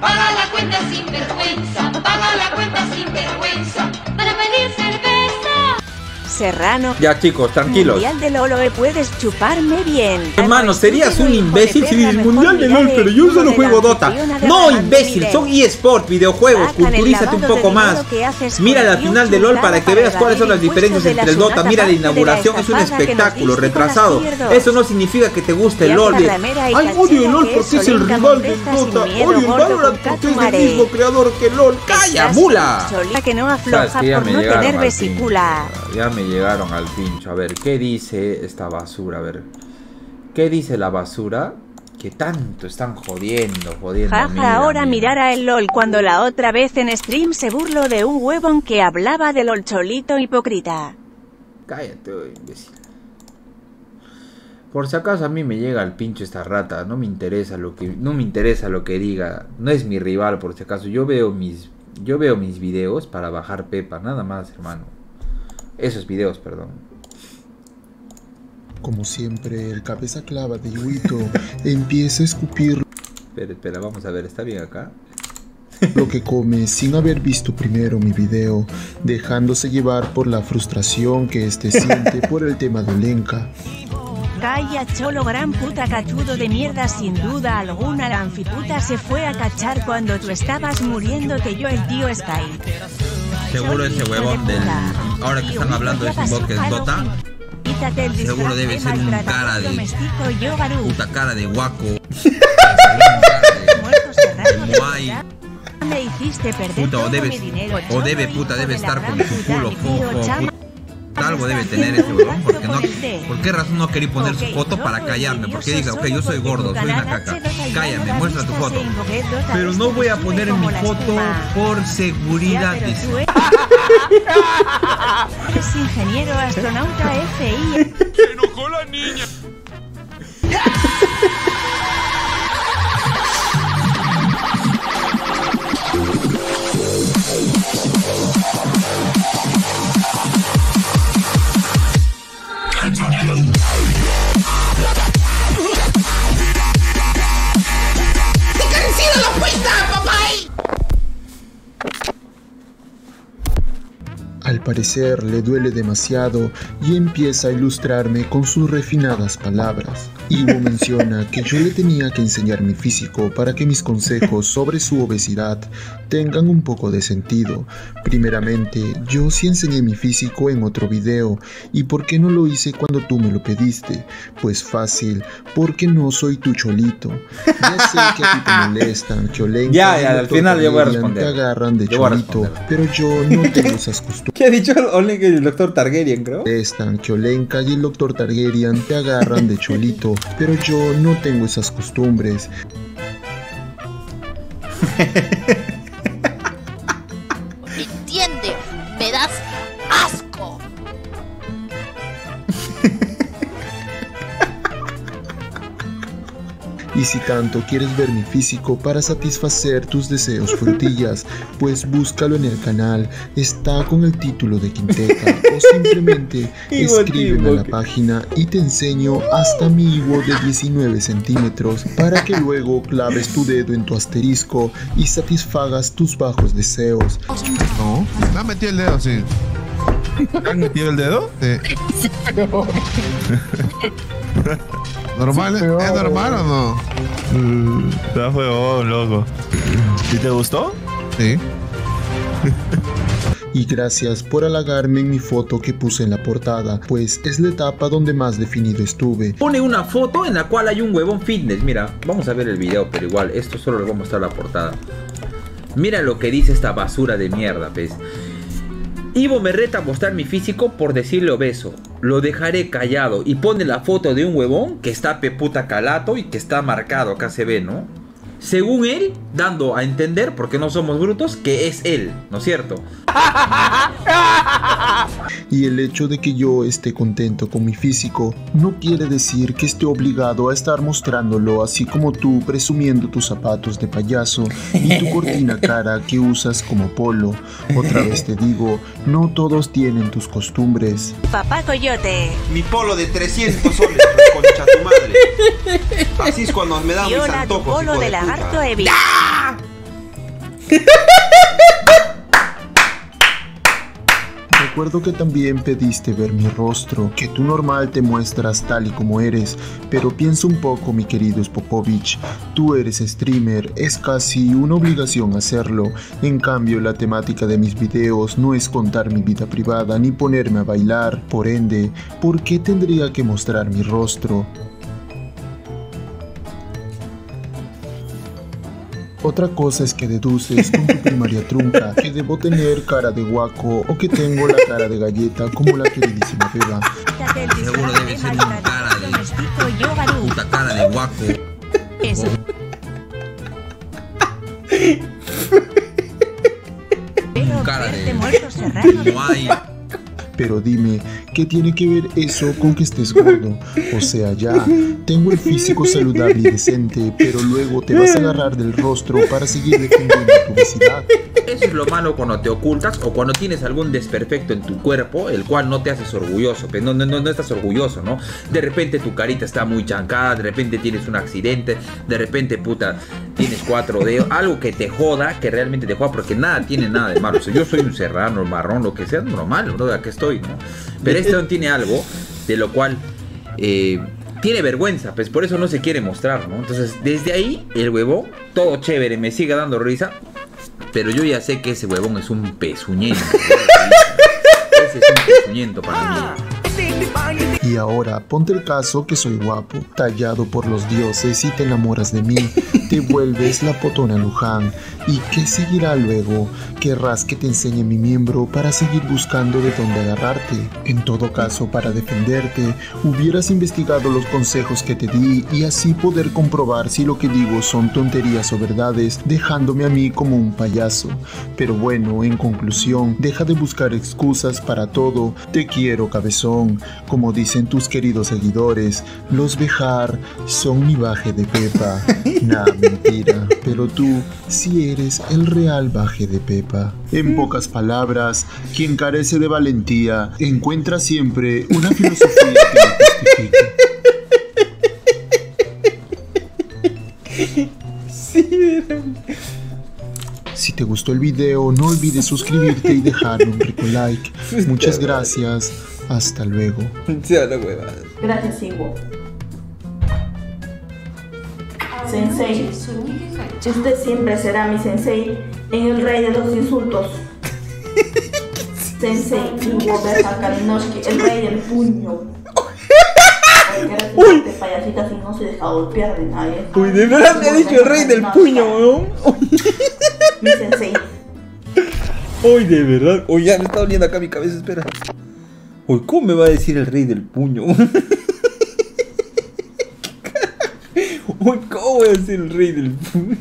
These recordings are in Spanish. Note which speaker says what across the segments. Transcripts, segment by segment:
Speaker 1: Paga la cuenta sin vergüenza, paga la cuenta sin vergüenza, para pedir cerveza.
Speaker 2: Serrano.
Speaker 3: Ya chicos, tranquilos.
Speaker 2: Mundial de Lolo puedes chuparme bien.
Speaker 3: Hermano, serías un imbécil si dices Mundial de LOL, pero yo solo juego Dota. No, imbécil, son eSport, videojuegos, culturízate un poco más. Mira la final de LOL para que veas cuáles son las diferencias entre el Dota. Mira la inauguración, es un espectáculo retrasado. Eso no significa que te guste el LOL. Ay, odio el LOL porque es el rival del Dota. Odio el Valorant porque es el mismo creador que LOL. ¡Calla, mula!
Speaker 2: que no afloja por no tener vesícula.
Speaker 3: Ya me llegaron al pincho. A ver, ¿qué dice esta basura? A ver, ¿qué dice la basura? Que tanto están jodiendo, jodiendo.
Speaker 2: Jaja, ahora mirar a el LOL cuando la otra vez en stream se burló de un huevón que hablaba del LOL cholito hipócrita.
Speaker 3: Cállate, imbécil. Por si acaso a mí me llega al pincho esta rata, no me interesa lo que no me interesa lo que diga, no es mi rival por si acaso. Yo veo mis yo veo mis videos para bajar Pepa, nada más, hermano. Esos videos, perdón.
Speaker 4: Como siempre, el cabeza clava de Yuito empieza a escupir.
Speaker 3: Espera, espera, vamos a ver, ¿está bien acá?
Speaker 4: lo que come sin haber visto primero mi video, dejándose llevar por la frustración que este siente por el tema de Olenka.
Speaker 2: Calla cholo gran puta cachudo de mierda sin duda alguna la anfiputa se fue a cachar cuando tú estabas muriéndote yo el tío Sky.
Speaker 3: Seguro ese huevón del... Ahora que están hablando de su que es Dota. Seguro debe ser un cara de... Puta cara de guaco.
Speaker 2: Me hiciste perder
Speaker 3: puta, o debe, o debe, puta, debe estar con su culo cojo, algo debe tener ese huevón, porque no, ¿por qué razón no quería poner su foto para callarme? Porque diga, ok, yo soy gordo, soy una caca, cállame, muestra tu foto. Pero no voy a poner mi foto por seguridad.
Speaker 2: Es ingeniero astronauta FI.
Speaker 5: Se enojó la niña.
Speaker 4: Parecer le duele demasiado y empieza a ilustrarme con sus refinadas palabras. Ivo menciona que yo le tenía que enseñar mi físico para que mis consejos sobre su obesidad tengan un poco de sentido. Primeramente, yo sí enseñé mi físico en otro video. ¿Y por qué no lo hice cuando tú me lo pediste? Pues fácil, porque no soy tu cholito. Ya sé que a ti te molestan, que Olenka
Speaker 3: ya, ya, al final yo voy a responder.
Speaker 4: te agarran de cholito, pero yo no tengo esas costumbres.
Speaker 3: ¿Qué ha dicho Olenka y el doctor Targaryen, creo?
Speaker 4: Están que Olenka y el doctor Targaryen te agarran de cholito, pero yo no tengo esas costumbres. Y si tanto quieres ver mi físico para satisfacer tus deseos frutillas, pues búscalo en el canal, está con el título de Quinteca o simplemente escríbeme a la página y te enseño hasta mi Ivo de 19 centímetros para que luego claves tu dedo en tu asterisco y satisfagas tus bajos deseos.
Speaker 6: No, me ha metido el dedo, sí. ¿Me han metido el dedo? Sí. ¿Normal? ¿Es normal o no?
Speaker 7: Mm, está feo, loco. ¿Y te gustó?
Speaker 6: Sí.
Speaker 4: Y gracias por halagarme en mi foto que puse en la portada, pues es la etapa donde más definido estuve.
Speaker 3: Pone una foto en la cual hay un huevón fitness. Mira, vamos a ver el video, pero igual, esto solo les voy a mostrar la portada. Mira lo que dice esta basura de mierda, pues. Ivo me reta a mostrar mi físico por decirle obeso. Lo dejaré callado. Y pone la foto de un huevón que está peputa calato y que está marcado. Acá se ve, ¿no? Según él, dando a entender, porque no somos brutos, que es él, ¿no es cierto?
Speaker 4: Y el hecho de que yo esté contento con mi físico no quiere decir que esté obligado a estar mostrándolo así como tú presumiendo tus zapatos de payaso y tu cortina cara que usas como polo. Otra vez te digo, no todos tienen tus costumbres.
Speaker 2: Papá Coyote.
Speaker 8: Mi polo de 300 soles, Así es cuando me dan mis antojos.
Speaker 2: De,
Speaker 8: de puta.
Speaker 2: lagarto ¡Ah!
Speaker 4: Recuerdo que también pediste ver mi rostro, que tú normal te muestras tal y como eres, pero piensa un poco mi querido Spopovich, tú eres streamer, es casi una obligación hacerlo, en cambio la temática de mis videos no es contar mi vida privada ni ponerme a bailar, por ende, ¿por qué tendría que mostrar mi rostro? Otra cosa es que deduces con tu primaria trunca que debo tener cara de guaco o que tengo la cara de galleta como la queridísima
Speaker 2: el
Speaker 3: Seguro debe
Speaker 2: de
Speaker 3: ser un
Speaker 2: malvado
Speaker 3: cara de-. Puta cara de guaco.
Speaker 2: Eso. Pero
Speaker 3: Cara de-.
Speaker 4: Pero dime, ¿qué tiene que ver eso con que estés gordo? O sea, ya, tengo el físico saludable y decente, pero luego te vas a agarrar del rostro para seguir defendiendo tu obesidad.
Speaker 3: Eso es lo malo cuando te ocultas o cuando tienes algún desperfecto en tu cuerpo, el cual no te haces orgulloso, pues no, no, no, no estás orgulloso, ¿no? De repente tu carita está muy chancada, de repente tienes un accidente, de repente, puta, tienes cuatro dedos, algo que te joda, que realmente te joda, porque nada tiene nada de malo. O sea, yo soy un serrano, marrón, lo que sea, normal, bro, aquí estoy, ¿no? Pero este tiene algo de lo cual... eh, tiene vergüenza, pues por eso no se quiere mostrar, ¿no? Entonces, desde ahí, el huevo, todo chévere, me sigue dando risa, pero yo ya sé que ese huevón es un pezuñento. ese es un pezuñento para mí.
Speaker 4: Y ahora, ponte el caso que soy guapo, tallado por los dioses y te enamoras de mí, te vuelves la potona Luján. ¿Y qué seguirá luego? Querrás que te enseñe mi miembro para seguir buscando de dónde agarrarte. En todo caso, para defenderte, hubieras investigado los consejos que te di y así poder comprobar si lo que digo son tonterías o verdades, dejándome a mí como un payaso. Pero bueno, en conclusión, deja de buscar excusas para todo. Te quiero, cabezón. Como dicen tus queridos seguidores, los Bejar son mi baje de Pepa. Nah, mentira. Pero tú sí eres el real baje de Pepa. En pocas palabras, quien carece de valentía encuentra siempre una filosofía que lo justifique. Si te gustó el video, no olvides suscribirte y dejarle un rico like. Muchas gracias. Hasta luego.
Speaker 5: Gracias, Iwo. Sensei, usted siempre será mi sensei en el rey de los insultos. Sensei, Iwo Berja Kalinoski, el rey del puño. Si no se deja golpear de nadie.
Speaker 3: Uy, de verdad me ha dicho el rey del puño, weón.
Speaker 5: Mi sensei.
Speaker 3: Uy, de verdad. Uy, ya me está doliendo acá mi cabeza, espera. Uy, ¿cómo me va a decir el rey del puño? Uy, ¿cómo voy a decir el rey del puño?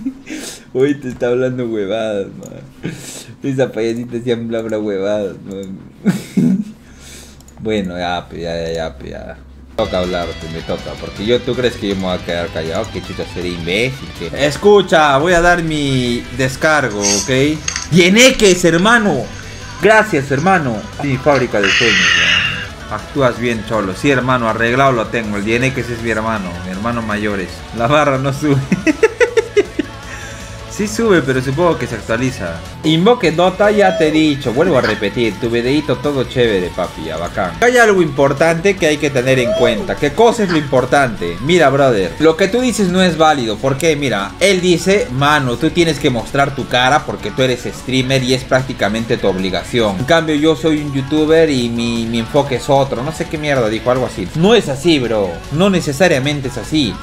Speaker 3: Uy, te está hablando huevadas, man. Esa payasita siempre habla huevadas, man. Bueno, ya, pues, ya, ya, ya, pues, ya. Toca hablar, pues, me toca. Porque yo, ¿tú crees que yo me voy a quedar callado? Que chucha, seré imbécil. Escucha, voy a dar mi descargo, ¿ok? Yeneques, hermano. Gracias, hermano. Sí, fábrica de sueños, weón. Actúas bien, cholo. Sí, hermano, arreglado lo tengo. El Yeneques es mi hermano. Mi hermano mayor es. La barra no sube. Sí sube, pero supongo que se actualiza. Invoque Dota, ya te he dicho. Vuelvo a repetir, tu videito todo chévere, papi, ya bacán. Hay algo importante que hay que tener en cuenta. ¿Qué cosa es lo importante? Mira, brother, lo que tú dices no es válido. ¿Por qué? Mira, él dice, mano, tú tienes que mostrar tu cara porque tú eres streamer y es prácticamente tu obligación. En cambio, yo soy un youtuber y mi, mi enfoque es otro. No sé qué mierda dijo, algo así. No es así, bro. No necesariamente es así.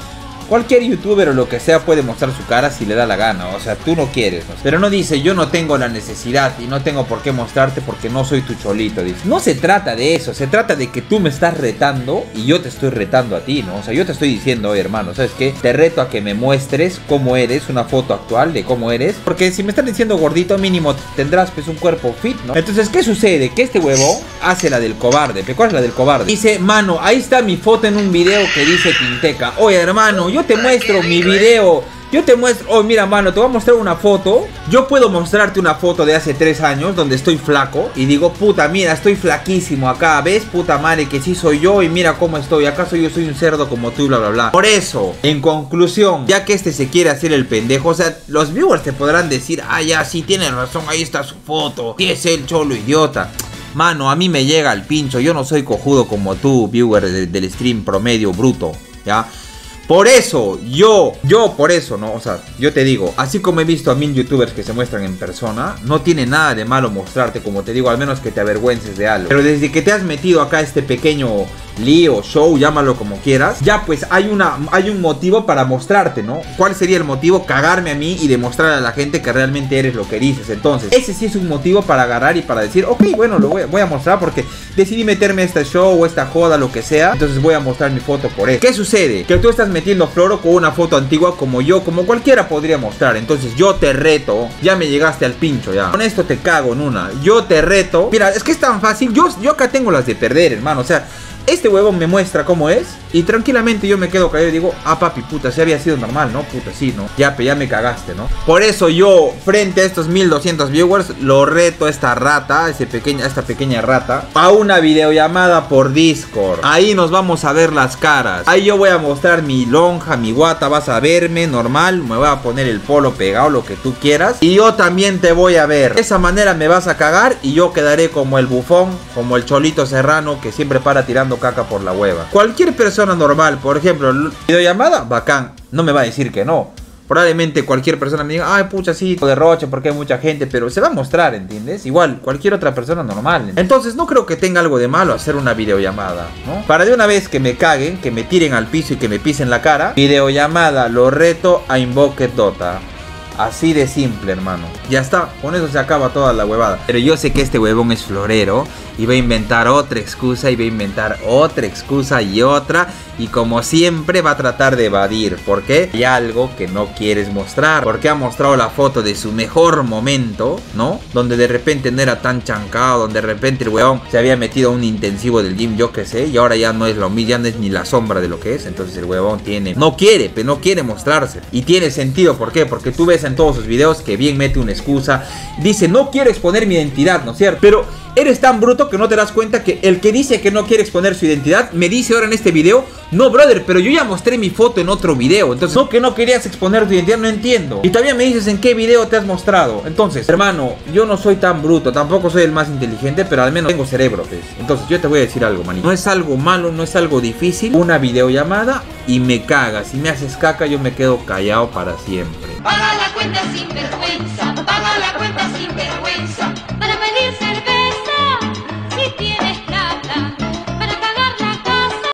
Speaker 3: Cualquier youtuber o lo que sea puede mostrar su cara si le da la gana, o sea, tú no quieres, ¿no? pero no dice yo no tengo la necesidad y no tengo por qué mostrarte porque no soy tu cholito, dice. No se trata de eso, se trata de que tú me estás retando y yo te estoy retando a ti, ¿no? O sea, yo te estoy diciendo, oye hermano, ¿sabes qué? Te reto a que me muestres cómo eres, una foto actual de cómo eres, porque si me están diciendo gordito mínimo tendrás pues un cuerpo fit, ¿no? Entonces, ¿qué sucede? Que este huevo hace la del cobarde, ¿pero ¿cuál es la del cobarde? Dice, mano, ahí está mi foto en un video que dice Quinteca, oye hermano, yo te muestro mi video. Yo te muestro, oh mira mano, te voy a mostrar una foto. Yo puedo mostrarte una foto de hace tres años Donde estoy flaco Y digo, puta, mira, estoy flaquísimo acá ¿Ves, puta madre, que sí soy yo Y mira cómo estoy, acaso yo soy un cerdo como tú, bla, bla, bla. Por eso, en conclusión Ya que este se quiere hacer el pendejo O sea, los viewers te podrán decir Ah, ya, sí, tienes razón, ahí está su foto Y es el cholo idiota. Mano, a mí me llega el pincho Yo no soy cojudo como tú, viewer de- del stream promedio bruto ¿Ya? Por eso, yo, yo por eso, ¿no? O sea, yo te digo, así como he visto a mil youtubers que se muestran en persona, no tiene nada de malo mostrarte, como te digo, al menos que te avergüences de algo. Pero desde que te has metido acá este pequeño lío, show, llámalo como quieras, ya pues hay, una, hay un motivo para mostrarte, ¿no? ¿Cuál sería el motivo? Cagarme a mí y demostrar a la gente que realmente eres lo que dices. Entonces, ese sí es un motivo para agarrar y para decir, ok, bueno, lo voy, voy a mostrar porque decidí meterme a este show o esta joda, lo que sea. Entonces voy a mostrar mi foto por eso. ¿Qué sucede? Que tú estás metiendo floro con una foto antigua como yo, como cualquiera podría mostrar. Entonces yo te reto, ya me llegaste al pincho ya. Con esto te cago en una. Yo te reto. Mira, es que es tan fácil. Yo, yo acá tengo las de perder, hermano. O sea, este huevón me muestra cómo es y tranquilamente yo me quedo callado y digo, ah papi, puta, si había sido normal, ¿no? Puta, sí, ¿no? Ya, ya me cagaste, ¿no? Por eso yo, frente a estos 1200 viewers, lo reto a esta rata, ese pequeña, a esta pequeña rata, a una videollamada por Discord. Ahí nos vamos a ver las caras. Ahí yo voy a mostrar mi lonja, mi guata, vas a verme normal, me voy a poner el polo pegado, lo que tú quieras. Y yo también te voy a ver. De esa manera me vas a cagar y yo quedaré como el bufón, como el cholito serrano que siempre para tirando caca por la hueva. Cualquier persona normal, por ejemplo, videollamada, bacán, no me va a decir que no. Probablemente cualquier persona me diga, ay pucha, sí, derroche porque hay mucha gente, pero se va a mostrar, ¿entiendes? Igual, cualquier otra persona normal. Entonces no creo que tenga algo de malo hacer una videollamada, ¿no? Para de una vez que me caguen, que me tiren al piso y que me pisen la cara, videollamada, lo reto a Invoke Dota. Así de simple, hermano. Ya está, con eso se acaba toda la huevada. Pero yo sé que este huevón es florero va a inventar otra excusa va a inventar otra excusa y otra. Y como siempre va a tratar de evadir. ¿Por qué? Hay algo que no quieres mostrar. Porque ha mostrado la foto de su mejor momento, ¿no? Donde de repente no era tan chancado, donde de repente el huevón se había metido a un intensivo del gym, yo qué sé. Y ahora ya no es lo mismo, ya no es ni la sombra de lo que es. Entonces el huevón tiene... No quiere, pero no quiere mostrarse. Y tiene sentido, ¿por qué? Porque tú ves en todos sus videos que bien mete una excusa. Dice, no quiero exponer mi identidad, ¿no es cierto? Pero eres tan bruto que no te das cuenta que el que dice que no quiere exponer su identidad me dice ahora en este video, no, brother, pero yo ya mostré mi foto en otro video. Entonces, no que no querías exponer tu identidad, no entiendo. Y todavía me dices en qué video te has mostrado. Entonces, hermano, yo no soy tan bruto, tampoco soy el más inteligente, pero al menos tengo cerebro, pues. Entonces, yo te voy a decir algo, manito. No es algo malo, no es algo difícil. Una videollamada y me cagas. Si me haces caca, yo me quedo callado para siempre.
Speaker 1: Paga la cuenta sin vergüenza, paga la cuenta sin vergüenza. Para pedir cerveza.